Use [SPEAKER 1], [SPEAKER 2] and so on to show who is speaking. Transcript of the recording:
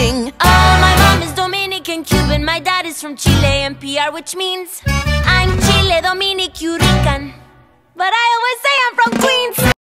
[SPEAKER 1] sing.
[SPEAKER 2] Oh, my mom is Dominican Cuban, my dad is from Chile and PR, which means